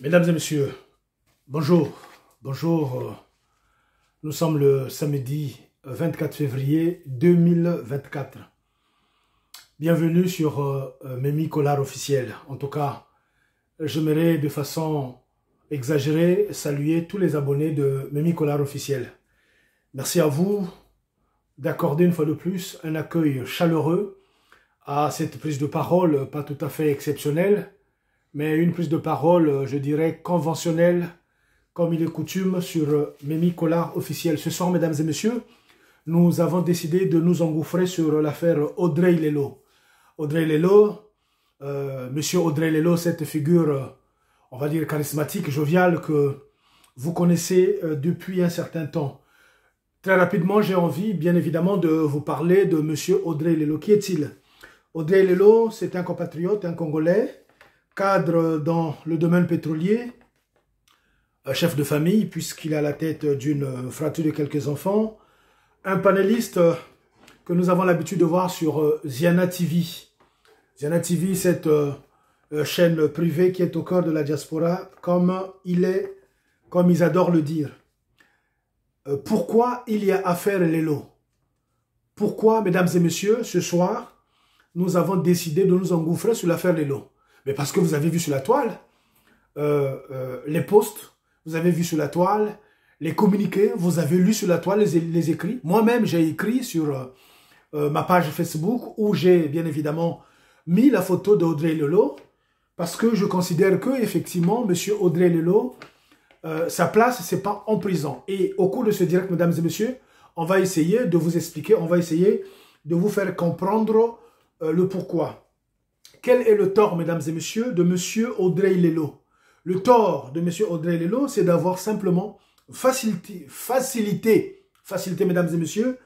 Mesdames et messieurs, bonjour, bonjour. Nous sommes le samedi 24 février 2024. Bienvenue sur euh, Mémi Collard officiel. En tout cas, j'aimerais de façon exagérée saluer tous les abonnés de Mémi Collard officiel. Merci à vous d'accorder une fois de plus un accueil chaleureux à cette prise de parole pas tout à fait exceptionnelle mais une prise de parole, euh, je dirais, conventionnelle, comme il est coutume, sur euh, Mémi Collard officiel. Ce soir, mesdames et messieurs, nous avons décidé de nous engouffrer sur l'affaire Audrey Lelo. Audrey Lelo, euh, monsieur Audrey Lelo, cette figure, on va dire, charismatique, joviale, que vous connaissez depuis un certain temps. Très rapidement, j'ai envie, bien évidemment, de vous parler de monsieur Audrey Lelo. Qui est-il? Audrey Lelo, c'est un compatriote, un Congolais, cadre dans le domaine pétrolier, chef de famille puisqu'il a la tête d'une fratrie de quelques enfants, un panéliste que nous avons l'habitude de voir sur euh, Ziana TV. Ziana TV, cette euh, chaîne privée qui est au cœur de la diaspora, comme il est, comme ils adorent le dire. Euh, pourquoi il y a affaire Lélo? Pourquoi, mesdames et messieurs, ce soir, nous avons décidé de nous engouffrer sur l'affaire Lélo? Mais parce que vous avez vu sur la toile euh, euh, les posts, vous avez vu sur la toile les communiqués, vous avez lu sur la toile les, écrits. Moi-même, j'ai écrit sur euh, ma page Facebook où j'ai bien évidemment mis la photo d'Audrey Lelo parce que je considère que effectivement, Monsieur Audrey Lelo, sa place, c'est pas en prison. Et au cours de ce direct, mesdames et messieurs, on va essayer de vous expliquer, on va essayer de vous faire comprendre le pourquoi. Quel est le tort, mesdames et messieurs, de monsieur Audrey Lelo Le tort de monsieur Audrey Lelo, c'est d'avoir simplement facilité, facilité, facilité, mesdames et messieurs,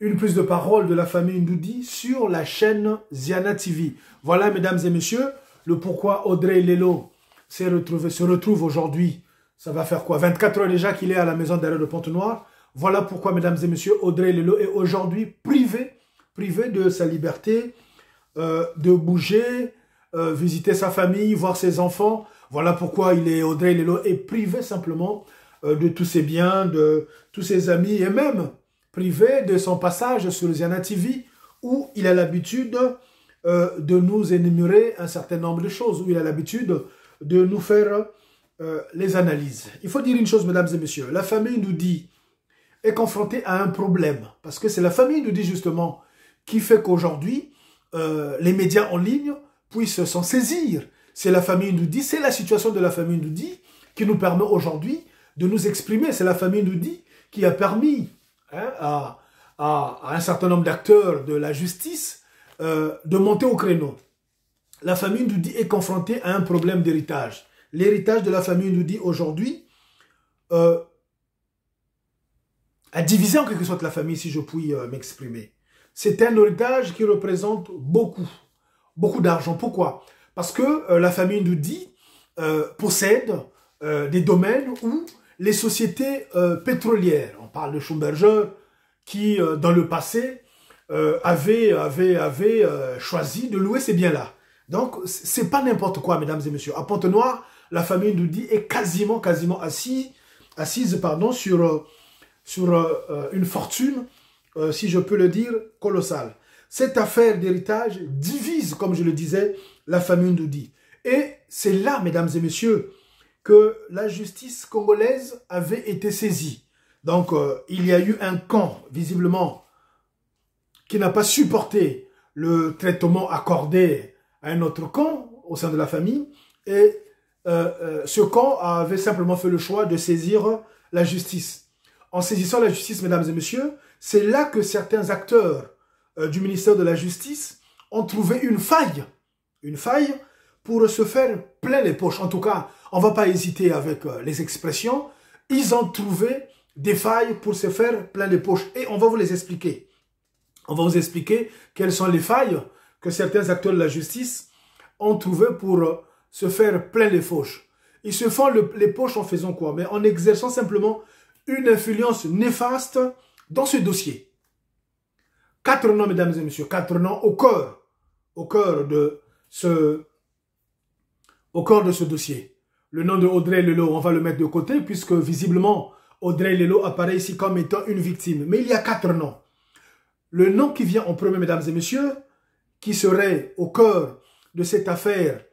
une prise de parole de la famille Ndoudi sur la chaîne Ziana TV. Voilà, mesdames et messieurs, le pourquoi Audrey Lelo se retrouve aujourd'hui. Ça va faire quoi? 24 heures déjà qu'il est à la maison d'arrêt de Pont-Noir. Voilà pourquoi, mesdames et messieurs, Audrey Lelo est aujourd'hui privé, privé de sa liberté, euh, de bouger, euh, visiter sa famille, voir ses enfants. Voilà pourquoi il est Audrey Lelo est privé simplement euh, de tous ses biens, de tous ses amis et même privé de son passage sur Ziana TV où il a l'habitude de nous énumérer un certain nombre de choses, où il a l'habitude de nous faire les analyses. Il faut dire une chose, mesdames et messieurs, la famille nous dit est confrontée à un problème, parce que c'est la famille nous dit justement qui fait qu'aujourd'hui, euh, les médias en ligne puissent s'en saisir. C'est la famille nous dit, c'est la situation de la famille nous dit qui nous permet aujourd'hui de nous exprimer. C'est la famille nous dit qui a permis hein, à, un certain nombre d'acteurs de la justice euh, de monter au créneau. La famille nous dit est confrontée à un problème d'héritage. L'héritage de la famille nous dit aujourd'hui euh, a divisé en quelque sorte la famille, si je puis m'exprimer c'est un héritage qui représente beaucoup, beaucoup d'argent. Pourquoi? Parce que euh, la famille nous dit euh, possède euh, des domaines où les sociétés pétrolières, on parle de Schumberger, qui dans le passé avait, avait, avait choisi de louer ces biens-là. Donc, c'est pas n'importe quoi, mesdames et messieurs. À Pont-Noir, la famille nous dit est quasiment, quasiment assise, assise pardon, sur, sur une fortune euh, si je peux le dire, colossal. Cette affaire d'héritage divise, comme je le disais, la famille nous dit. Et c'est là, mesdames et messieurs, que la justice congolaise avait été saisie. Donc, euh, il y a eu un camp, visiblement, qui n'a pas supporté le traitement accordé à un autre camp au sein de la famille. Et euh, ce camp avait simplement fait le choix de saisir la justice. En saisissant la justice, mesdames et messieurs, c'est là que certains acteurs euh, du ministère de la Justice ont trouvé une faille. Une faille pour se faire plein les poches. En tout cas, on va pas hésiter avec euh, les expressions. Ils ont trouvé des failles pour se faire plein les poches. Et on va vous les expliquer. On va vous expliquer quelles sont les failles que certains acteurs de la justice ont trouvées pour euh, se faire plein les poches. Ils se font les poches en faisant quoi? Mais en exerçant simplement une influence néfaste dans ce dossier. Quatre noms, mesdames et messieurs, quatre noms au cœur, au cœur de ce, au cœur de ce dossier. le nom de Audrey Lelo, on va le mettre de côté, puisque visiblement, Audrey Lelo apparaît ici comme étant une victime. Mais il y a quatre noms. Le nom qui vient en premier, mesdames et messieurs, qui serait au cœur de cette affaire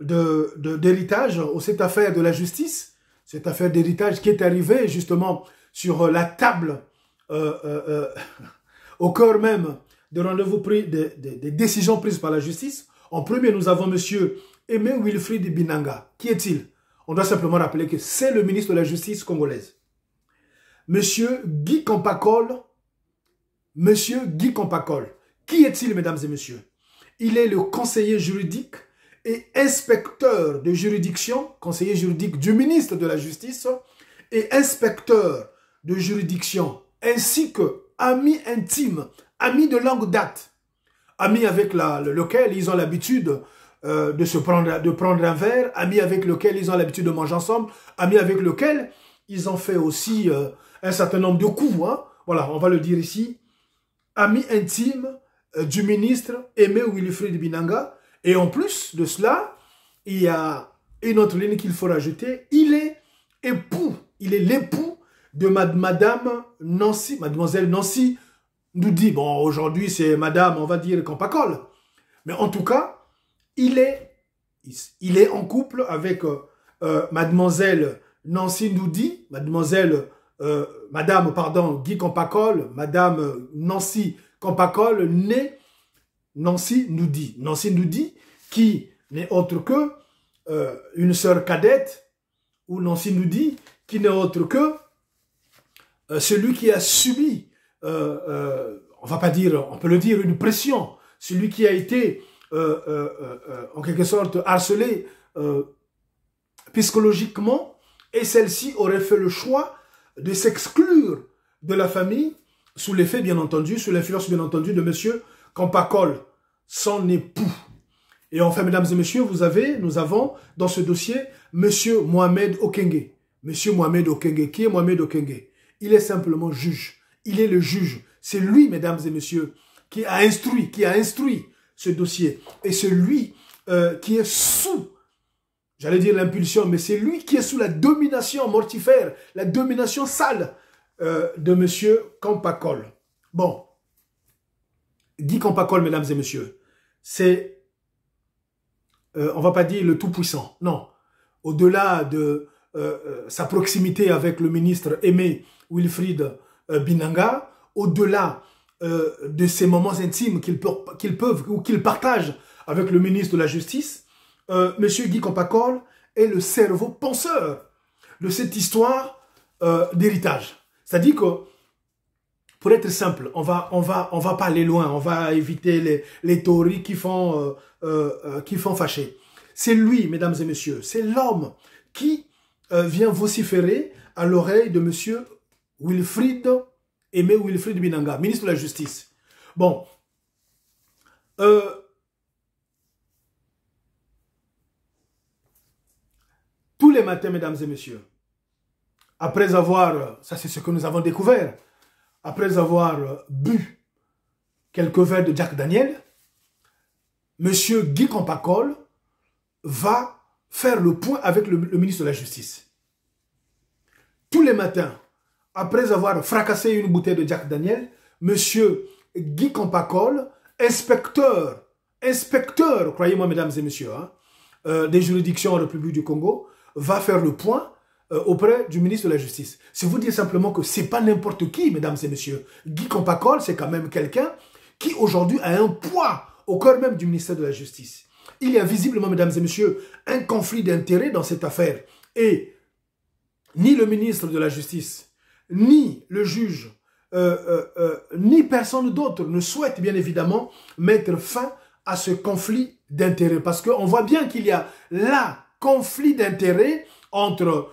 d'héritage, ou cette affaire de la justice, cette affaire d'héritage qui est arrivée justement sur la table, euh, euh, euh, au cœur même des rendez-vous pris, des, décisions prises par la justice. En premier, nous avons monsieur Aimé Wilfried Binanga. Qui est-il? On doit simplement rappeler que c'est le ministre de la Justice congolaise. Monsieur Guy Compacol, Monsieur Guy Compacol. Qui est-il, mesdames et messieurs? Il est le conseiller juridique et inspecteur de juridiction, conseiller juridique du ministre de la Justice et inspecteur de juridiction, ainsi que ami intime, ami de longue date, ami avec lequel ils ont l'habitude euh, de se prendre, de prendre un verre, amis avec lequel ils ont l'habitude de manger ensemble, amis avec lequel ils ont fait aussi euh, un certain nombre de coups. Hein. Voilà, on va le dire ici. Ami intime euh, du ministre Aimé Wilfried Binanga. Et en plus de cela, il y a une autre ligne qu'il faut rajouter. Il est époux, il est l'époux de madame Nancy, mademoiselle Nancy nous dit, bon, aujourd'hui c'est madame, on va dire Campacol. Mais en tout cas, il est, en couple avec euh, euh, mademoiselle Nancy Noudi, mademoiselle, euh, madame, pardon, Guy Compacol, madame Nancy Compacol, née Nancy Noudi. Nancy Noudi, qui n'est autre que une sœur cadette, ou Nancy Noudi, qui n'est autre que celui qui a subi, on va pas dire, on peut le dire, une pression, celui qui a été euh, euh, euh, en quelque sorte harcelée psychologiquement et celle-ci aurait fait le choix de s'exclure de la famille sous l'effet, bien entendu, sous l'influence, bien entendu, de monsieur Campacol, son époux. Et enfin, mesdames et messieurs, vous avez, nous avons dans ce dossier monsieur Mohamed Okenge. Monsieur Mohamed Okenge. Qui est Mohamed Okenge? Il est simplement juge. Il est le juge. C'est lui, mesdames et messieurs, qui a instruit, qui a instruit ce dossier. Et c'est lui euh, qui est sous, j'allais dire l'impulsion, mais c'est lui qui est sous la domination mortifère, la domination sale euh, de Monsieur Campacol. Bon, Guy Campacol, mesdames et messieurs, c'est, euh, on va pas dire le tout-puissant, non. Au-delà de sa proximité avec le ministre aimé Wilfried Binanga, au-delà euh, de ces moments intimes qu'ils peuvent, ou qu'ils partagent avec le ministre de la Justice, euh, M. Guy Compacol est le cerveau penseur de cette histoire euh, d'héritage. C'est-à-dire que, pour être simple, on va, on va, on va pas aller loin, on va éviter les, les théories qui font, qui font fâcher. C'est lui, mesdames et messieurs, c'est l'homme qui vient vociférer à l'oreille de M. Wilfried Aimé Wilfried Binanga, ministre de la Justice. Bon. Euh, tous les matins, mesdames et messieurs, après avoir, ça c'est ce que nous avons découvert, après avoir bu quelques verres de Jack Daniel, Monsieur Guy Compacol va faire le point avec le ministre de la Justice. Tous les matins, après avoir fracassé une bouteille de Jack Daniel, Monsieur Guy Compacol, inspecteur, inspecteur, croyez-moi mesdames et messieurs, hein, euh, des juridictions en République du Congo, va faire le point euh, auprès du ministre de la Justice. C'est vous dire simplement que c'est pas n'importe qui, mesdames et messieurs. Guy Compacol, c'est quand même quelqu'un qui aujourd'hui a un poids au cœur même du ministère de la Justice. Il y a visiblement, mesdames et messieurs, un conflit d'intérêts dans cette affaire. Et ni le ministre de la Justice, ni le juge, euh, euh, euh, ni personne d'autre ne souhaite bien évidemment mettre fin à ce conflit d'intérêts. Parce qu'on voit bien qu'il y a là conflit d'intérêts entre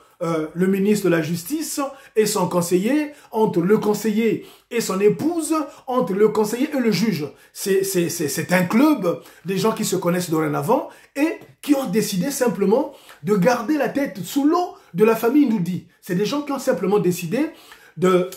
le ministre de la Justice et son conseiller, entre le conseiller et son épouse, entre le conseiller et le juge. C'est un club des gens qui se connaissent dorénavant et qui ont décidé simplement de garder la tête sous l'eau de la famille nous dit. C'est des gens qui ont simplement décidé de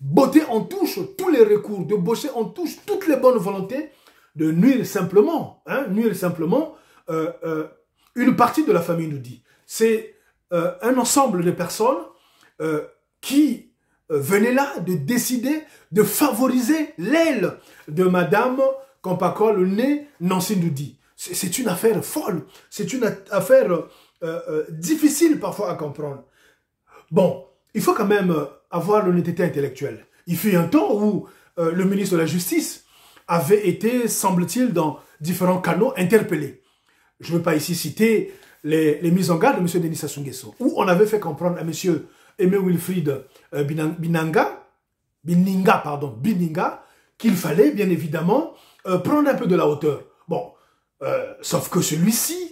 botter en touche tous les recours, de bosser en touche toutes les bonnes volontés, de nuire simplement, hein, nuire simplement euh, euh, une partie de la famille nous dit. C'est un ensemble de personnes qui venaient là de décider de favoriser l'aile de Madame Compacol, née Nancy Ndoudi. C'est une affaire folle, c'est une affaire difficile parfois à comprendre. Bon, il faut quand même avoir l'honnêteté intellectuelle. Il fut un temps où le ministre de la Justice avait été, semble-t-il, dans différents canaux interpellés. Je ne veux pas ici citer les, mises en garde de M. Denis Sassou Nguesso, où on avait fait comprendre à M. Aimé Wilfried euh, Binanga, Bininga, pardon, Bininga, qu'il fallait bien évidemment euh, prendre un peu de la hauteur. Bon, euh, sauf que celui-ci,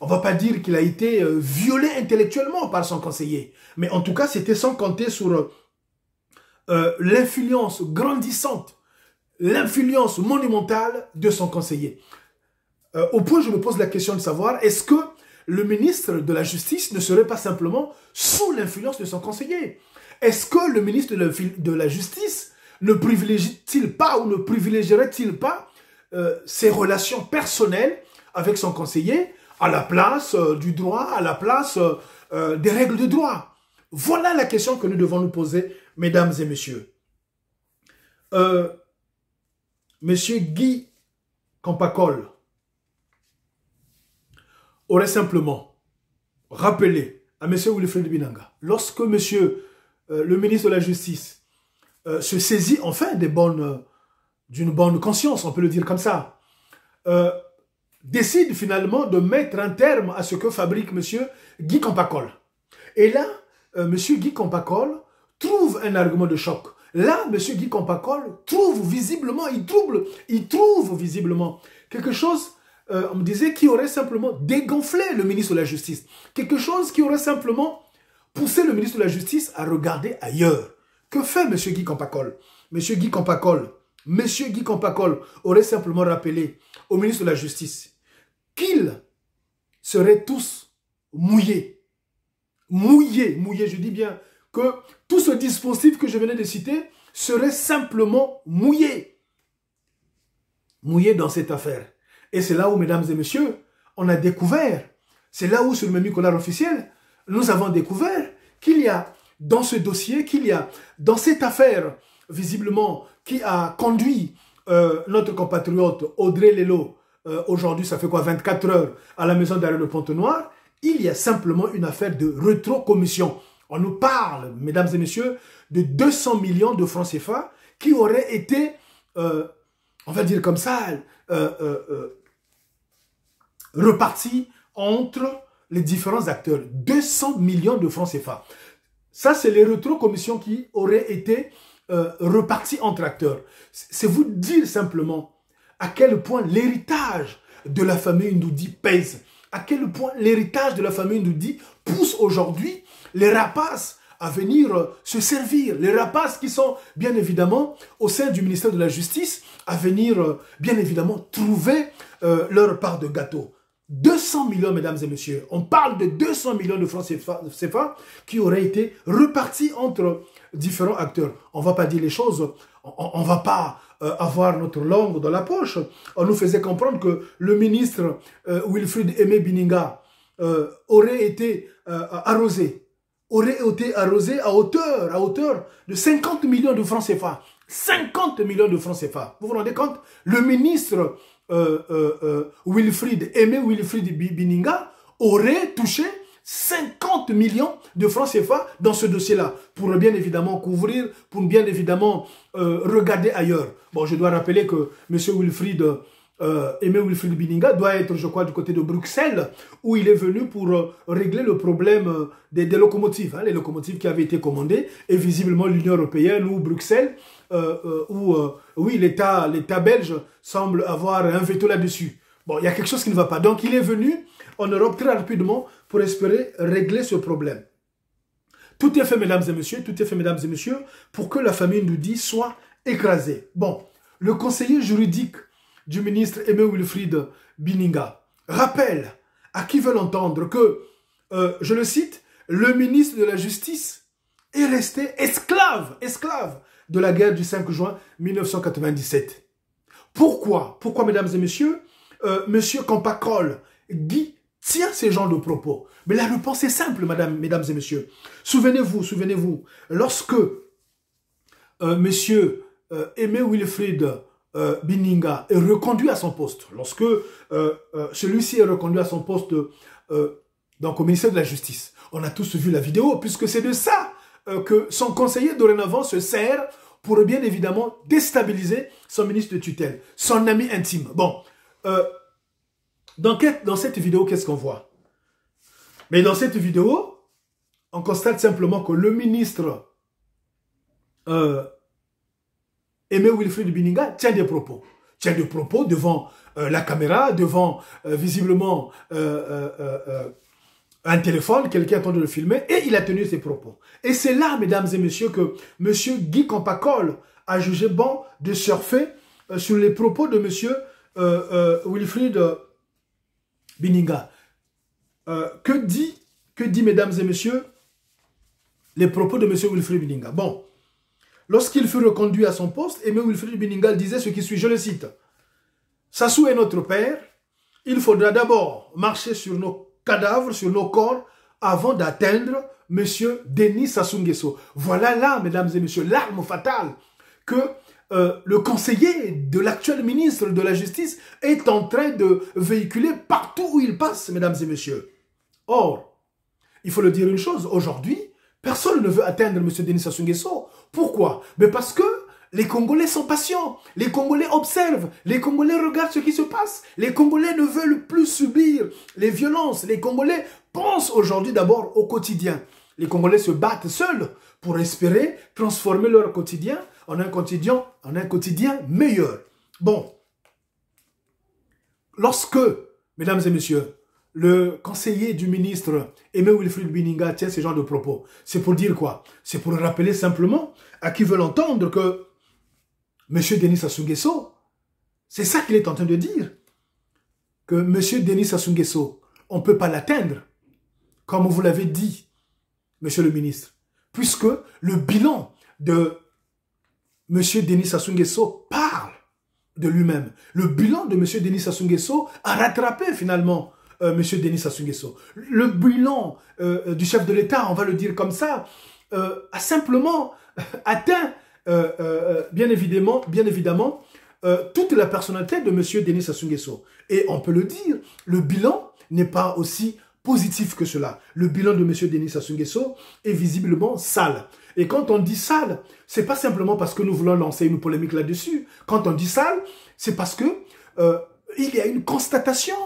on va pas dire qu'il a été violé intellectuellement par son conseiller, mais en tout cas, c'était sans compter sur l'influence grandissante, l'influence monumentale de son conseiller. au point, je me pose la question de savoir, est-ce que le ministre de la Justice ne serait pas simplement sous l'influence de son conseiller? Est-ce que le ministre de la, Justice ne privilégie-t-il pas ou ne privilégierait-il pas euh, ses relations personnelles avec son conseiller à la place euh, du droit, à la place euh, des règles de droit Voilà la question que nous devons nous poser, mesdames et messieurs. Monsieur Guy Campacol, aurait simplement rappelé à M. Wilfred Binanga, lorsque M. Euh, le ministre de la Justice euh, se saisit enfin d'une bonne conscience, on peut le dire comme ça, euh, décide finalement de mettre un terme à ce que fabrique M. Guy Campacol. Et là, M. Guy Campacol trouve un argument de choc. Là, M. Guy Campacol trouve visiblement, il trouble, il trouve visiblement quelque chose euh, on me disait, qui aurait simplement dégonflé le ministre de la Justice. Quelque chose qui aurait simplement poussé le ministre de la Justice à regarder ailleurs. Que fait M. Guy Campacol M. Guy Campacol, M. Guy Campacol aurait simplement rappelé au ministre de la Justice qu'ils seraient tous mouillés. Mouillés, mouillés, je dis bien que tout ce dispositif que je venais de citer serait simplement mouillé. Mouillé dans cette affaire. Et c'est là où, mesdames et messieurs, on a découvert, c'est là où, sur le menu colère officiel, nous avons découvert qu'il y a dans ce dossier, qu'il y a dans cette affaire, visiblement, qui a conduit euh, notre compatriote Audrey Lelo, euh, aujourd'hui, ça fait quoi, 24 heures, à la maison d'arrêt de Pont-Noir, il y a simplement une affaire de rétrocommission. On nous parle, mesdames et messieurs, de 200 millions de francs CFA qui auraient été, euh, on va dire comme ça, euh, euh, euh, reparti entre les différents acteurs. 200 millions de francs CFA. Ça, c'est les rétro-commissions qui auraient été repartis entre acteurs. C'est vous dire simplement à quel point l'héritage de la famille Ndoudi pèse, à quel point l'héritage de la famille Ndoudi pousse aujourd'hui les rapaces à venir euh, se servir? Les rapaces qui sont bien évidemment au sein du ministère de la Justice à venir euh, bien évidemment trouver euh, leur part de gâteau. 200 millions, mesdames et messieurs. On parle de 200 millions de francs CFA, qui auraient été repartis entre différents acteurs. On va pas dire les choses, on, ne va pas avoir notre langue dans la poche. On nous faisait comprendre que le ministre Wilfried Aimé Bininga aurait été arrosé aurait été arrosé à hauteur, à hauteur de 50 millions de francs CFA. 50 millions de francs CFA. Vous vous rendez compte? Le ministre euh, euh, euh, Wilfried, Aimé Wilfried Bininga, aurait touché 50 millions de francs CFA dans ce dossier-là, pour bien évidemment couvrir, pour bien évidemment regarder ailleurs. Bon, je dois rappeler que M. Wilfried euh, Aimé Wilfried Bininga doit être, je crois, du côté de Bruxelles, où il est venu pour euh, régler le problème euh, des, locomotives, hein, les locomotives qui avaient été commandées, et visiblement l'Union européenne ou Bruxelles, euh, où, oui, l'État belge semble avoir un veto là-dessus. Bon, il y a quelque chose qui ne va pas. Donc, il est venu en Europe très rapidement pour espérer régler ce problème. Tout est fait, mesdames et messieurs, tout est fait, mesdames et messieurs, pour que la famille nous dit soit écrasée. Bon, le conseiller juridique du ministre Aimé Wilfried Bininga rappelle à qui veut l'entendre que, euh, je le cite, le ministre de la Justice est resté esclave, esclave de la guerre du 5 juin 1997. Pourquoi? Pourquoi, mesdames et messieurs, euh, Monsieur Campacol, Guy tient ce genre de propos. Mais la réponse est simple, madame, mesdames et messieurs. Souvenez-vous, souvenez-vous, lorsque euh, monsieur Aimé Wilfried euh, Bininga est reconduit à son poste, lorsque euh, celui-ci est reconduit à son poste donc au ministère de la Justice, on a tous vu la vidéo, puisque c'est de ça que son conseiller dorénavant se sert pour bien évidemment déstabiliser son ministre de tutelle, son ami intime. Bon, dans, cette vidéo, qu'est-ce qu'on voit? Mais dans cette vidéo, on constate simplement que le ministre euh, Aimé Wilfried Bininga tient des propos. Tient des propos devant euh, la caméra, devant euh, visiblement euh, un téléphone, quelqu'un est de le filmer, et il a tenu ses propos. Et c'est là, mesdames et messieurs, que M. Guy Campacol a jugé bon de surfer sur les propos de M. Wilfried Bininga. que dit, que dit, mesdames et messieurs, les propos de M. Wilfried Bininga? Bon, Lorsqu'il fut reconduit à son poste, Aimé Wilfried Biningal disait ce qui suit, je le cite. Sassou est notre père, il faudra d'abord marcher sur nos cadavres, sur nos corps, avant d'atteindre M. Denis Sassou Nguesso. Voilà là, mesdames et messieurs, l'arme fatale que euh, le conseiller de l'actuel ministre de la Justice est en train de véhiculer partout où il passe, mesdames et messieurs. Or, il faut le dire une chose, aujourd'hui, Personne ne veut atteindre M. Denis Sassou Nguesso. Pourquoi? Mais parce que les Congolais sont patients. Les Congolais observent. Les Congolais regardent ce qui se passe. Les Congolais ne veulent plus subir les violences. Les Congolais pensent aujourd'hui d'abord au quotidien. Les Congolais se battent seuls pour espérer transformer leur quotidien en un quotidien, en un quotidien meilleur. Bon. Lorsque, mesdames et messieurs, le conseiller du ministre Aimé Wilfried Bininga tient ce genre de propos. C'est pour dire quoi? C'est pour rappeler simplement à qui veut l'entendre que M. Denis Sassou c'est ça qu'il est en train de dire. Que M. Denis Sassou on ne peut pas l'atteindre, comme vous l'avez dit, Monsieur le ministre, puisque le bilan de M. Denis Sassou Nguesso parle de lui-même. Le bilan de M. Denis Sassou Nguesso a rattrapé finalement euh, Monsieur Denis Sassou. Le bilan euh, du chef de l'État, on va le dire comme ça, euh, a simplement atteint, bien évidemment, toute la personnalité de Monsieur Denis Sassou. Et on peut le dire, le bilan n'est pas aussi positif que cela. Le bilan de Monsieur Denis Sassou est visiblement sale. Et quand on dit sale, c'est pas simplement parce que nous voulons lancer une polémique là-dessus. Quand on dit sale, c'est parce que il y a une constatation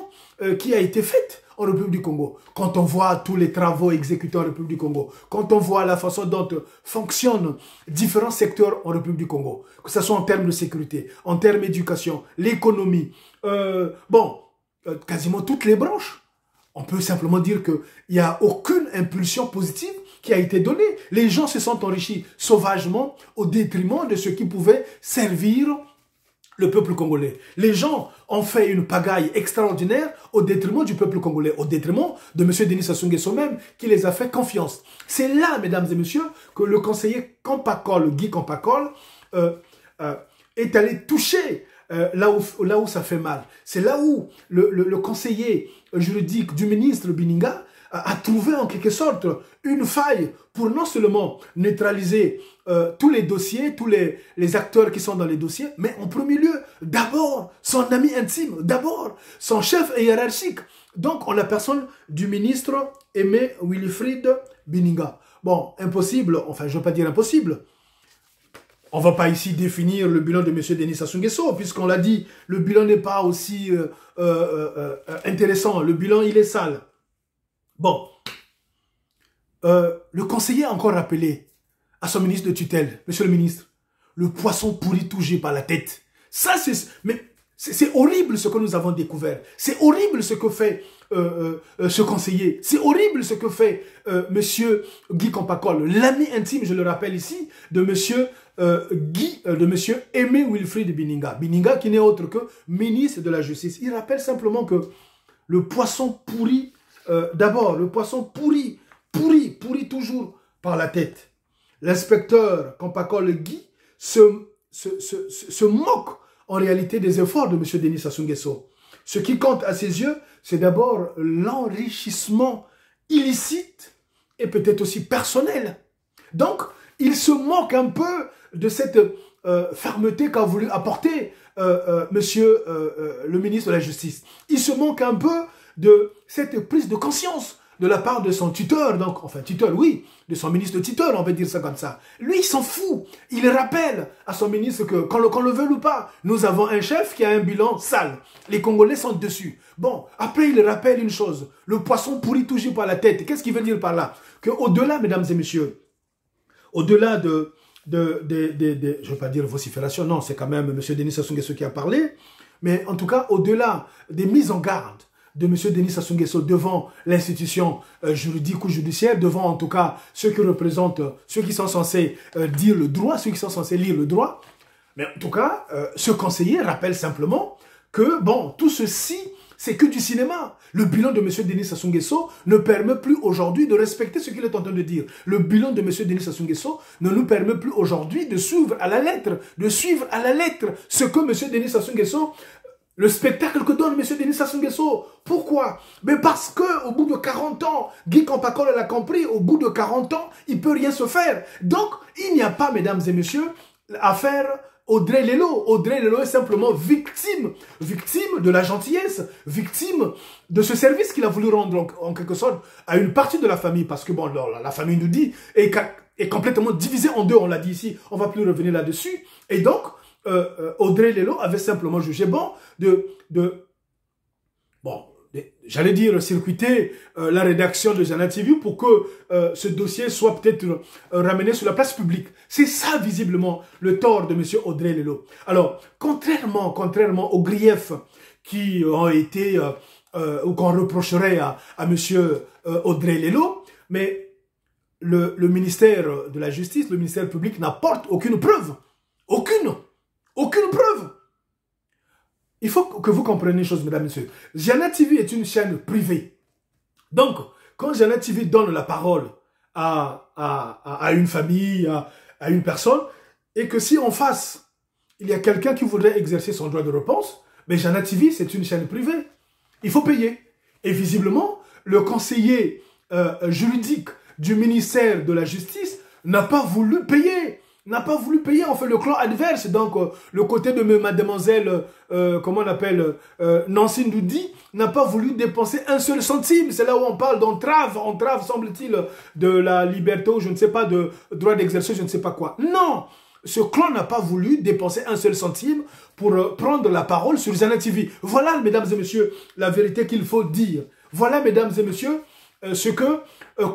euh, qui a été faite en République du Congo. Quand on voit tous les travaux exécutés en République du Congo, quand on voit la façon dont fonctionnent différents secteurs en République du Congo, que ce soit en termes de sécurité, en termes d'éducation, l'économie, euh, bon, euh, quasiment toutes les branches, on peut simplement dire qu'il n'y a aucune impulsion positive qui a été donnée. Les gens se sont enrichis sauvagement au détriment de ce qui pouvait servir le peuple congolais. Les gens ont fait une pagaille extraordinaire au détriment du peuple congolais, au détriment de M. Denis Sassou Nguesso même, qui les a fait confiance. C'est là, mesdames et messieurs, que le conseiller Campacol, Guy Campacol, euh, euh, est allé toucher euh, là, où, ça fait mal. C'est là où le, conseiller juridique du ministre Bininga a, trouvé en quelque sorte une faille pour non seulement neutraliser euh, tous les dossiers, tous les, les acteurs qui sont dans les dossiers, mais en premier lieu, d'abord son ami intime, d'abord son chef hiérarchique. Donc, on la personne du ministre Aimé Wilfried Bininga. Bon, impossible, enfin, je ne veux pas dire impossible. On ne va pas ici définir le bilan de M. Denis Sassou puisqu'on l'a dit, le bilan n'est pas aussi euh, euh, intéressant. Le bilan, il est sale. Bon, euh, le conseiller a encore rappelé à son ministre de tutelle, monsieur le ministre, le poisson pourri touché par la tête. Ça, c'est... Mais c'est horrible ce que nous avons découvert. C'est horrible ce que fait euh, euh, ce conseiller. C'est horrible ce que fait monsieur Guy Compacol, l'ami intime, je le rappelle ici, de monsieur Guy, de monsieur Aimé Wilfried Bininga. Bininga qui n'est autre que ministre de la Justice. Il rappelle simplement que le poisson pourri euh, d'abord, le poisson pourri, pourri, pourri toujours par la tête. L'inspecteur Campacol Guy se, se, se, se, moque en réalité des efforts de M. Denis Sassou. Ce qui compte à ses yeux, c'est d'abord l'enrichissement illicite et peut-être aussi personnel. Donc, il se moque un peu de cette euh, fermeté qu'a voulu apporter euh, euh, monsieur le ministre de la Justice. Il se moque un peu de cette prise de conscience de la part de son tuteur, donc, enfin, tuteur, oui, de son ministre tuteur, on va dire ça comme ça. Lui, il s'en fout. Il rappelle à son ministre que, qu'on le, le veut ou pas, nous avons un chef qui a un bilan sale. Les Congolais sont dessus. Bon, après, il rappelle une chose. Le poisson pourrit toujours par la tête. Qu'est-ce qu'il veut dire par là? Que au-delà, mesdames et messieurs, au-delà de, de, de, de, je ne veux pas dire vocifération, non, c'est quand même M. Denis Sassou qui a parlé, mais en tout cas, au-delà des mises en garde de M. Denis Sassou Nguesso devant l'institution euh, juridique ou judiciaire, devant en tout cas ceux qui représentent, ceux qui sont censés euh, dire le droit, ceux qui sont censés lire le droit, mais en tout cas, euh, ce conseiller rappelle simplement que, bon, tout ceci c'est que du cinéma. Le bilan de M. Denis Sassou Nguesso ne permet plus aujourd'hui de respecter ce qu'il est en train de dire. Le bilan de M. Denis Sassou Nguesso ne nous permet plus aujourd'hui de suivre à la lettre, de suivre à la lettre ce que M. Denis Sassou Nguesso le spectacle que donne M. Denis Sassou. Pourquoi? Mais parce que au bout de 40 ans, Guy Campacol l'a compris, au bout de 40 ans, il peut rien se faire. Donc, il n'y a pas, mesdames et messieurs, à faire Audrey Lelo. Audrey Lelo est simplement victime, victime de la gentillesse, victime de ce service qu'il a voulu rendre en, quelque sorte à une partie de la famille. Parce que bon, la, famille nous dit, est, est complètement divisée en deux, on l'a dit ici, on va plus revenir là-dessus. Et donc, euh, euh, Audrey Lelo avait simplement jugé bon de, de bon, j'allais dire, circuiter euh, la rédaction de Jana TV pour que ce dossier soit peut-être ramené sur la place publique. C'est ça, visiblement, le tort de M. Audrey Lelo. Alors, contrairement, contrairement aux griefs qui ont été, ou qu'on reprocherait à, M. Audrey Lelo, mais le ministère de la Justice, le ministère public n'apporte aucune preuve. Aucune. Preuve. Il faut que vous compreniez une chose, mesdames et messieurs. Jana TV est une chaîne privée. Donc, quand Jana TV donne la parole à, une famille, à, à, une personne, et que si en face, il y a quelqu'un qui voudrait exercer son droit de réponse, mais Jana TV, c'est une chaîne privée. Il faut payer. Et visiblement, le conseiller euh, juridique du ministère de la Justice n'a pas voulu payer n'a pas voulu payer, en fait, le clan adverse. Donc, euh, le côté de mademoiselle, euh, comment on appelle, euh, Nancy Ndoudi, n'a pas voulu dépenser un seul centime. C'est là où on parle d'entrave, entrave, semble-t-il, de la liberté, ou je ne sais pas, de droit d'exercer, je ne sais pas quoi. Non ce clan n'a pas voulu dépenser un seul centime pour euh, prendre la parole sur Zana TV. Voilà, mesdames et messieurs, la vérité qu'il faut dire. Voilà, mesdames et messieurs, ce que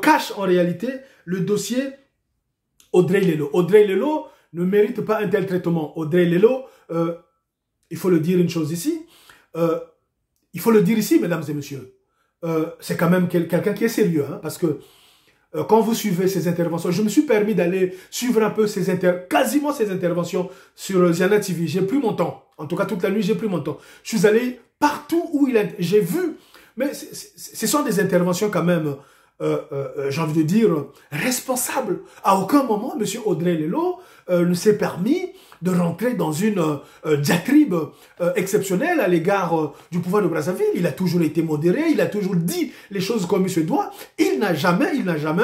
cache en réalité le dossier Audrey Lelo. Audrey Lelo ne mérite pas un tel traitement. Audrey Lelo, euh, il faut le dire une chose ici, euh, il faut le dire ici, mesdames et messieurs, euh, c'est quand même quelqu'un qui est sérieux, hein, parce que quand vous suivez ces interventions, je me suis permis d'aller suivre un peu ces inter quasiment ces interventions sur Ziana TV. J'ai plus mon temps. En tout cas, toute la nuit, j'ai plus mon temps. Je suis allé partout où il est. J'ai vu. Mais ce sont des interventions quand même euh, euh, euh, j'ai envie de dire, responsable. À aucun moment, M. Audrey Lelo ne s'est permis de rentrer dans une diatribe exceptionnelle à l'égard du pouvoir de Brazzaville. Il a toujours été modéré, il a toujours dit les choses comme il se doit. Il n'a jamais, il n'a jamais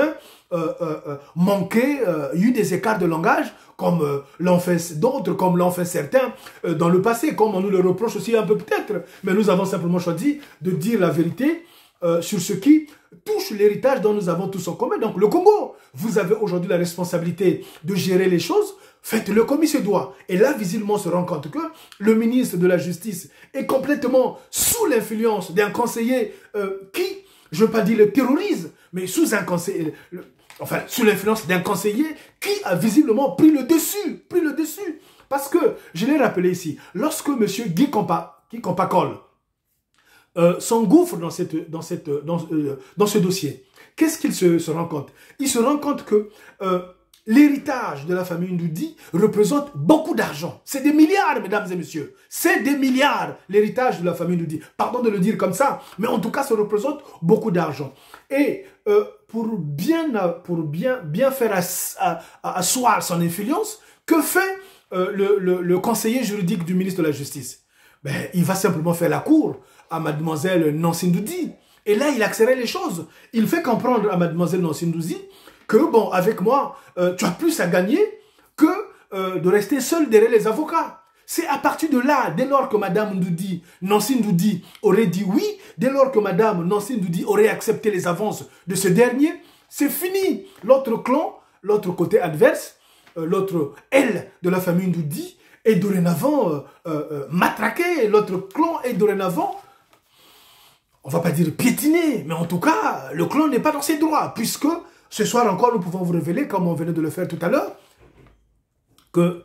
manqué, eu des écarts de langage comme l'ont fait d'autres, comme l'ont fait certains dans le passé, comme on nous le reproche aussi un peu peut-être. Mais nous avons simplement choisi de dire la vérité sur ce qui touche l'héritage dont nous avons tous en commun. Donc le Congo, vous avez aujourd'hui la responsabilité de gérer les choses, faites-le comme il se doit. Et là, visiblement, on se rend compte que le ministre de la Justice est complètement sous l'influence d'un conseiller euh, qui, je ne veux pas dire le terrorise, mais sous un conseiller, enfin, sous l'influence d'un conseiller qui a visiblement pris le dessus, pris le dessus. Parce que, je l'ai rappelé ici, lorsque M. Guy Compa, Guy Compacol, euh, s'engouffre dans, cette, dans, cette, dans, euh, dans ce dossier. Qu'est-ce qu'il se, se, rend compte Il se rend compte que euh, l'héritage de la famille Ndoudi représente beaucoup d'argent. C'est des milliards, mesdames et messieurs. C'est des milliards, l'héritage de la famille Ndoudi. Pardon de le dire comme ça, mais en tout cas, ça représente beaucoup d'argent. Et pour bien, pour bien, bien faire asseoir son influence, que fait le, le, le conseiller juridique du ministre de la Justice? Ben, Il va simplement faire la cour à mademoiselle Nancy Ndoudi. Et là, il accélère les choses. Il fait comprendre à mademoiselle Nancy Ndoudi que, bon, avec moi, euh, tu as plus à gagner que euh, de rester seul derrière les avocats. C'est à partir de là, dès lors que Madame Ndoudi, Nancy Ndoudi aurait dit oui, dès lors que Madame Nancy Ndoudi aurait accepté les avances de ce dernier, c'est fini. L'autre clan, l'autre côté adverse, euh, l'autre aile de la famille Ndoudi est dorénavant matraqué. L'autre clan est dorénavant on va pas dire piétiner, mais en tout cas, le clan n'est pas dans ses droits, puisque ce soir encore, nous pouvons vous révéler, comme on venait de le faire tout à l'heure, que,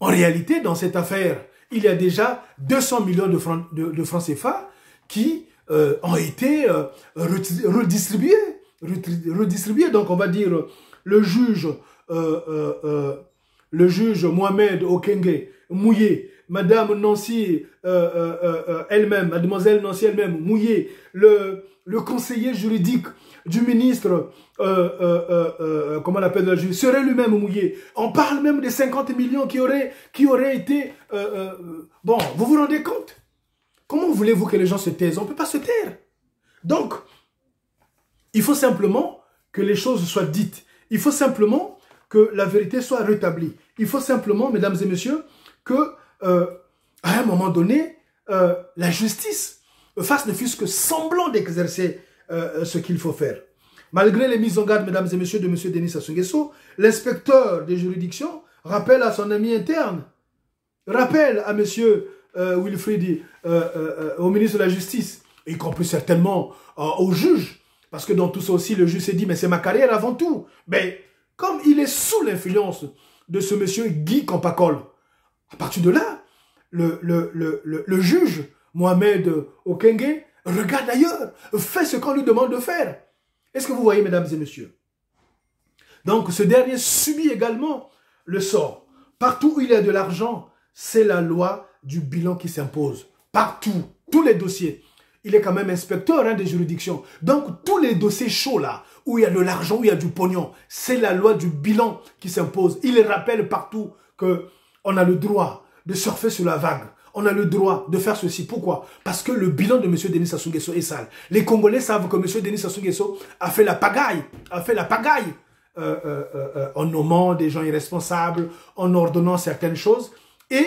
en réalité, dans cette affaire, il y a déjà 200 millions de francs, de, CFA qui euh, ont été euh, redistribués, redistribués. Donc, on va dire, le juge, euh, le juge Mohamed Okenge Mouillé Madame Nancy euh, euh, euh, elle-même, Mademoiselle Nancy elle-même, mouillée, le, le conseiller juridique du ministre, comment on appelle la juge, serait lui-même mouillé. On parle même des 50 millions qui auraient, qui auraient été... bon, vous vous rendez compte? Comment voulez-vous que les gens se taisent? On ne peut pas se taire. Donc, il faut simplement que les choses soient dites. Il faut simplement que la vérité soit rétablie. Il faut simplement, mesdames et messieurs, que euh, à un moment donné, euh, la justice fasse ne fût-ce que semblant d'exercer euh, ce qu'il faut faire. Malgré les mises en garde, mesdames et messieurs, de M. Denis Sassou l'inspecteur des juridictions rappelle à son ami interne, rappelle à M. Wilfried, au ministre de la Justice, y compris certainement au juge, parce que dans tout ça aussi, le juge s'est dit, mais c'est ma carrière avant tout. Mais comme il est sous l'influence de ce monsieur Guy Campacol, à partir de là, le, juge, Mohamed Okenge, regarde ailleurs, fait ce qu'on lui demande de faire. Est-ce que vous voyez, mesdames et messieurs? Donc, ce dernier subit également le sort. Partout où il y a de l'argent, c'est la loi du bilan qui s'impose. Partout, tous les dossiers. Il est quand même inspecteur hein, des juridictions. Donc, tous les dossiers chauds là, où il y a de l'argent, où il y a du pognon, c'est la loi du bilan qui s'impose. Il rappelle partout que on a le droit de surfer sur la vague. On a le droit de faire ceci. Pourquoi? Parce que le bilan de M. Denis Sassou est sale. Les Congolais savent que M. Denis Sassou a fait la pagaille, a fait la pagaille euh, euh, euh, en nommant des gens irresponsables, en ordonnant certaines choses. Et,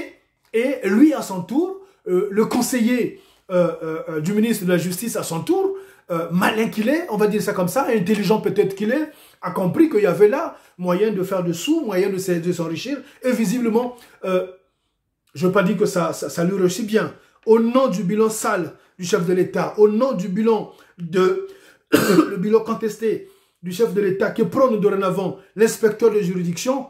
et lui, à son tour, le conseiller du ministre de la Justice, à son tour, malin qu'il est, on va dire ça comme ça, intelligent peut-être qu'il est, a compris qu'il y avait là moyen de faire de sous, moyen de s'enrichir, et visiblement, euh, je ne veux pas dire que ça, lui réussit bien. Au nom du bilan sale du chef de l'État, au nom du bilan bilan contesté du chef de l'État qui prône dorénavant l'inspecteur de juridiction,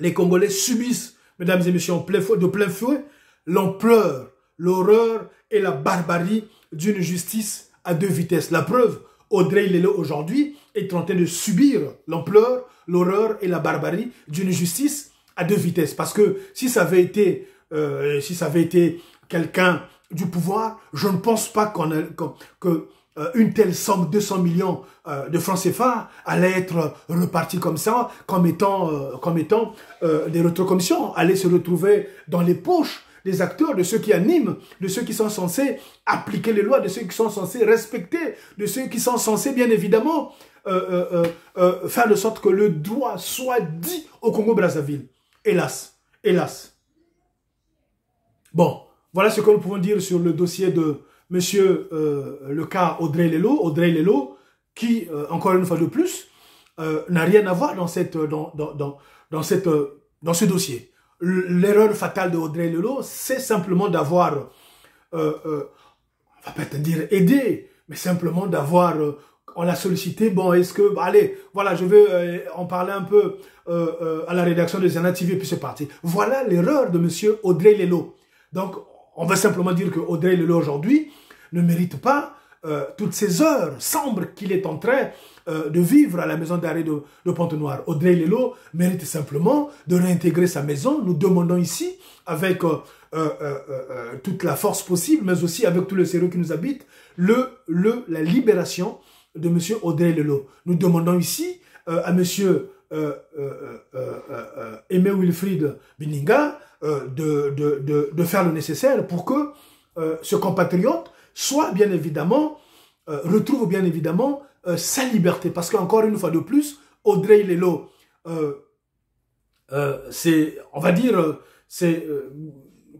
les Congolais subissent, mesdames et messieurs, de plein fouet, l'ampleur, l'horreur et la barbarie d'une justice à deux vitesses. La preuve, Audrey Lelo aujourd'hui est en train de subir l'ampleur, l'horreur et la barbarie d'une justice à deux vitesses. Parce que si ça avait été, euh, si ça avait été quelqu'un du pouvoir, je ne pense pas qu'on euh, telle somme, 200 millions euh, de francs CFA, allait être repartie comme ça, comme étant, comme étant des rétrocommissions, allait se retrouver dans les poches des acteurs, de ceux qui animent, de ceux qui sont censés appliquer les lois, de ceux qui sont censés respecter, de ceux qui sont censés, bien évidemment, euh, euh, euh, faire de sorte que le droit soit dit au Congo-Brazzaville. Hélas, hélas. Bon, voilà ce que nous pouvons dire sur le dossier de monsieur, le cas Audrey Lelo, Audrey Lelo, qui, encore une fois de plus, n'a rien à voir dans, cette, dans, dans, dans ce dossier. L'erreur fatale de Audrey Lelo, c'est simplement d'avoir, euh, euh, on va pas te dire aider, mais simplement d'avoir, euh, on l'a sollicité, bon, est-ce que, bah, allez, voilà, je vais euh, en parler un peu euh, à la rédaction de Zana TV, puis c'est parti. Voilà l'erreur de monsieur Audrey Lelo. Donc, on va simplement dire que Audrey Lelo aujourd'hui ne mérite pas toutes ces heures sombres qu'il est en train euh, de vivre à la maison d'arrêt de, de Pont-Noir. Audrey Lelo mérite simplement de réintégrer sa maison. Nous demandons ici, avec euh, euh, toute la force possible, mais aussi avec tout le sérieux qui nous habite, la libération de M. Audrey Lelo. Nous demandons ici à M. Aimé Wilfried Bininga de, faire le nécessaire pour que ce compatriote soit bien évidemment, retrouve bien évidemment sa liberté. Parce qu'encore une fois de plus, Audrey Lelo, c'est, on va dire, c'est,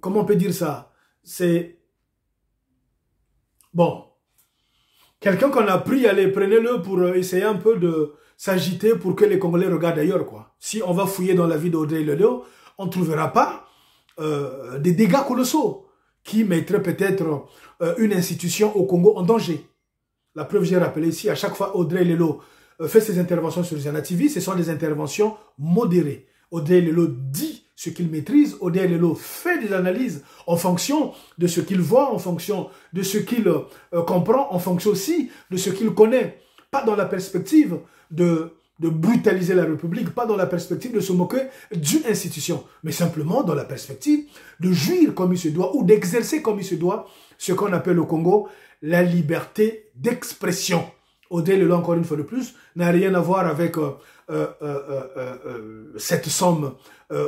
comment on peut dire ça? C'est, bon, quelqu'un qu'on a pris, allez, prenez-le pour essayer un peu de s'agiter pour que les Congolais regardent ailleurs, quoi. Si on va fouiller dans la vie d'Audrey Lelo, on ne trouvera pas euh, des dégâts colossaux qui mettraient peut-être euh, une institution au Congo en danger. La preuve, j'ai rappelé ici, à chaque fois Audrey Lelo euh, fait ses interventions sur Zana TV, ce sont des interventions modérées. Audrey Lelo dit ce qu'il maîtrise, Audrey Lelo fait des analyses en fonction de ce qu'il voit, en fonction de ce qu'il comprend, en fonction aussi de ce qu'il connaît. Pas dans la perspective de brutaliser la République, pas dans la perspective de se moquer d'une institution, mais simplement dans la perspective de jouir comme il se doit ou d'exercer comme il se doit ce qu'on appelle au Congo la liberté d'expression. Audrey Lelo, encore une fois de plus, n'a rien à voir avec euh, euh, euh, cette somme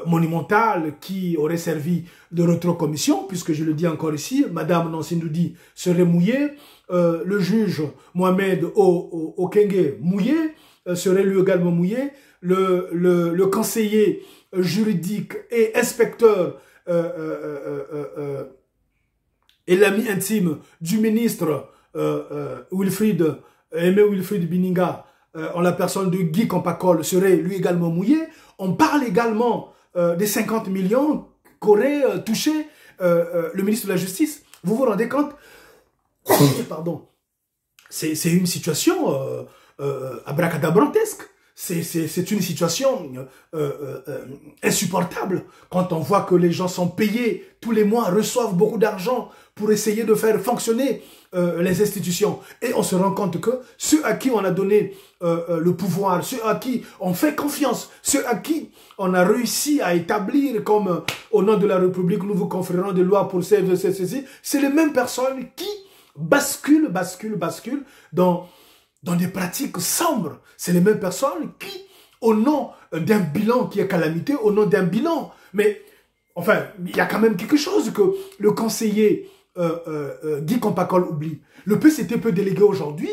monumentale qui aurait servi de rétrocommission, puisque je le dis encore ici, Madame Nansindoudi serait mouillée, le juge Mohamed Okenge mouillé, serait lui également mouillé. Le, le, le conseiller juridique et inspecteur et l'ami intime du ministre Wilfried, Aimé Wilfried Bininga, en la personne de Guy Compacol, serait lui également mouillé. On parle également des 50 millions qu'aurait touché le ministre de la Justice. Vous vous rendez compte? Pardon. C'est une situation euh, abracadabrantesque. C'est une situation euh, euh, insupportable quand on voit que les gens sont payés tous les mois, reçoivent beaucoup d'argent pour essayer de faire fonctionner les institutions. Et on se rend compte que ceux à qui on a donné le pouvoir, ceux à qui on fait confiance, ceux à qui on a réussi à établir comme au nom de la République, nous vous conférons des lois pour ces, ceci, c'est les mêmes personnes qui basculent, basculent, basculent dans dans des pratiques sombres. C'est les mêmes personnes qui, au nom d'un bilan qui est calamité, au nom d'un bilan, mais enfin, il y a quand même quelque chose que le conseiller euh, euh, euh Guy Compacol oublie. Le PCT peut déléguer aujourd'hui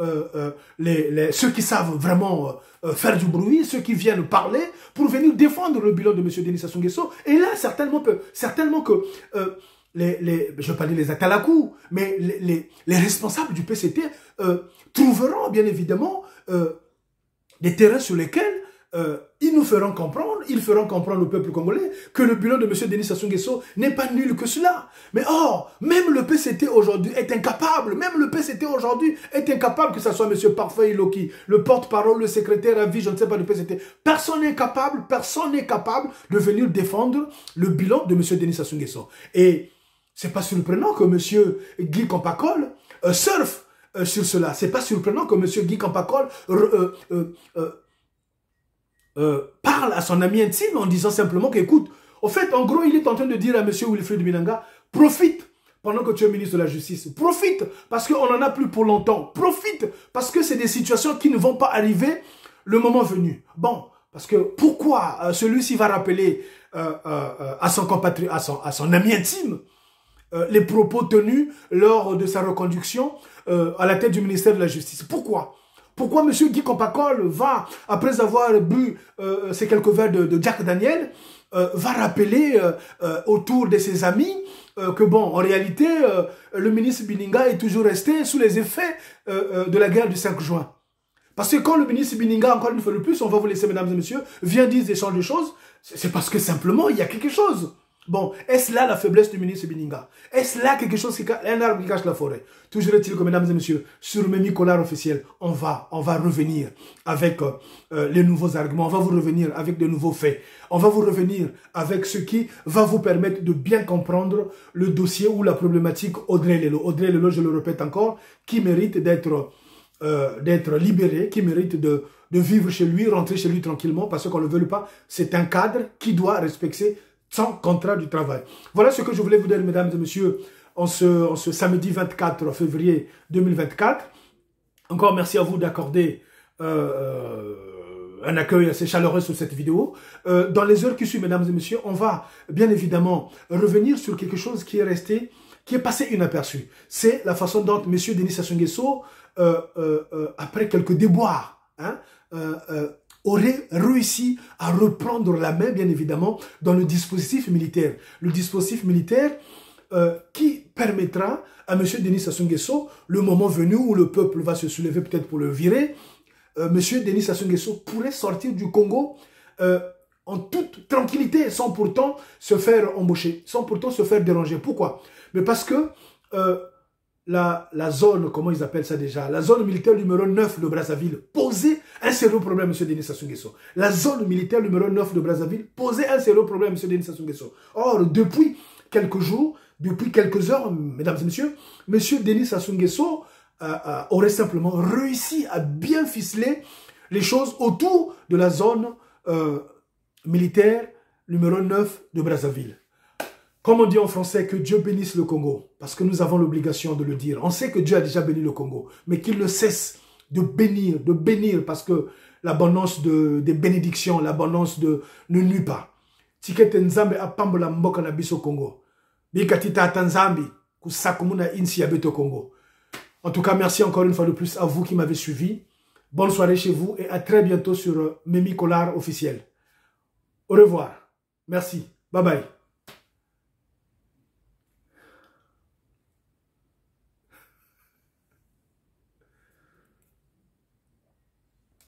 euh, euh, les, ceux qui savent vraiment faire du bruit, ceux qui viennent parler pour venir défendre le bilan de M. Denis Sassou Nguesso. Et là, certainement, certainement que les, je ne veux pas dire les Atalakou, mais les, les, les responsables du PCT euh, trouveront bien évidemment euh, des terrains sur lesquels euh, ils nous feront comprendre, ils feront comprendre au peuple congolais que le bilan de M. Denis Sassou Nguesso n'est pas nul que cela. Mais or, même le PCT aujourd'hui est incapable, même le PCT aujourd'hui est incapable que ce soit M. Parfait Iloki, le porte-parole, le secrétaire à vie, je ne sais pas du PCT. Personne n'est capable, personne n'est capable de venir défendre le bilan de M. Denis Sassou Nguesso. Et c'est pas surprenant que M. Guy Compacol euh, surfe euh, sur cela. C'est pas surprenant que M. Guy Compacol euh, parle à son ami intime en disant simplement qu'écoute, au fait, en gros, il est en train de dire à M. Wilfried Minanga, profite pendant que tu es ministre de la Justice. Profite parce qu'on n'en a plus pour longtemps. Profite parce que c'est des situations qui ne vont pas arriver le moment venu. Bon, parce que pourquoi celui-ci va rappeler à son compatriote, à son, ami intime, euh, les propos tenus lors de sa reconduction euh, à la tête du ministère de la Justice. Pourquoi? Pourquoi M. Guy Compacol va, après avoir bu euh, ces quelques verres de, Jack Daniel, va rappeler autour de ses amis que bon, en réalité, le ministre Bininga est toujours resté sous les effets de la guerre du 5 juin. Parce que quand le ministre Bininga, encore une fois de plus, on va vous laisser, mesdames et messieurs, vient dire des choses, c'est parce que simplement, il y a quelque chose. Bon, est-ce là la faiblesse du ministre Bininga Est-ce là quelque chose qui un arbre qui cache la forêt? Toujours est-il que, mesdames et messieurs, sur mes Nicolas officiel, on va, on va revenir avec euh, euh, les nouveaux arguments, on va vous revenir avec de nouveaux faits, on va vous revenir avec ce qui va vous permettre de bien comprendre le dossier ou la problématique Audrey Lelo. Audrey Lelo, je le répète encore, qui mérite d'être euh, libéré, qui mérite de, de vivre chez lui, rentrer chez lui tranquillement, parce qu'on ne le veut pas. C'est un cadre qui doit respecter sans contrat du travail. Voilà ce que je voulais vous dire, mesdames et messieurs, en ce, ce samedi 24 février 2024. Encore merci à vous d'accorder euh, euh, un accueil assez chaleureux sur cette vidéo. Euh, dans les heures qui suivent, mesdames et messieurs, on va bien évidemment revenir sur quelque chose qui est resté qui est passé inaperçu. C'est la façon dont M. Denis Sassou euh, euh, euh, après quelques déboires, hein, aurait réussi à reprendre la main, bien évidemment, dans le dispositif militaire. Le dispositif militaire qui permettra à M. Denis Sassou le moment venu où le peuple va se soulever peut-être pour le virer, M. Denis Sassou pourrait sortir du Congo en toute tranquillité, sans pourtant se faire embaucher, sans pourtant se faire déranger. Pourquoi? Mais parce que euh, la, la, zone, comment ils appellent ça déjà? La zone militaire numéro 9 de Brazzaville posait un sérieux problème, M. Denis Sassou. La zone militaire numéro 9 de Brazzaville posait un sérieux problème, M. Denis Sassou. Or, depuis quelques jours, depuis quelques heures, mesdames et messieurs, M. Denis Sassou Nguesso euh, euh, aurait simplement réussi à bien ficeler les choses autour de la zone militaire numéro 9 de Brazzaville. Comme on dit en français, que Dieu bénisse le Congo, parce que nous avons l'obligation de le dire. On sait que Dieu a déjà béni le Congo, mais qu'il ne cesse de bénir, de bénir, parce que l'abondance de, des bénédictions, l'abondance de ne nuit pas. Tikete nzambe apambola mboka na biso Congo. Bikatita tanzambi kusakumuna insi Congo. En tout cas, merci encore une fois de plus à vous qui m'avez suivi. Bonne soirée chez vous et à très bientôt sur Mimi Collard officiel. Au revoir. Merci. Bye bye.